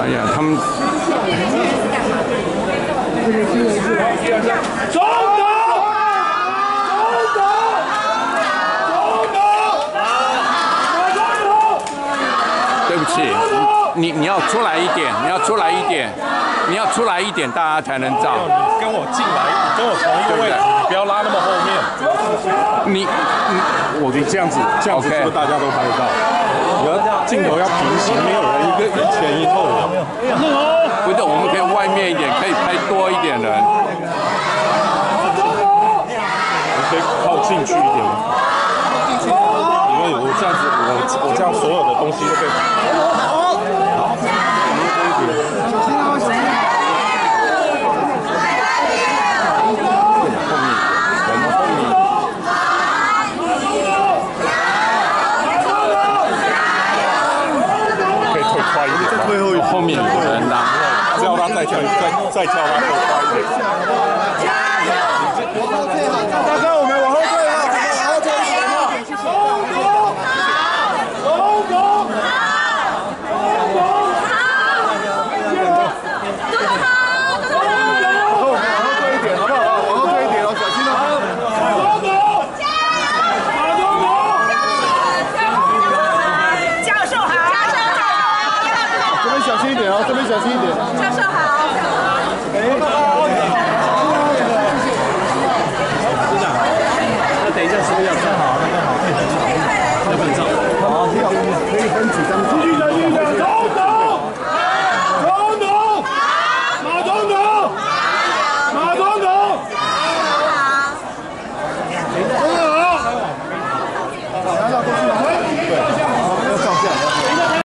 哎呀他们走走对不起你你要出来一点你要出来一点你要出来一点大家才能照你跟我进来你跟我同一个位置你不要拉那么后面你我你这样子，这样子是不是大家都拍得到？你要镜头要平行，没有人一个一前一后的。不对，我们可以外面一点，可以拍多一点人。你可以靠进去一点吗？因为我这样子，我我这样所有的东西都被。可以退快一点吗？最后后面有人啦，叫他再跳，再再跳他退快一点。大哥，好，这边小心一点。教授好。哎。好。好吃的。那等一下是不要分好？分好。要分上。好，可以可以分几张。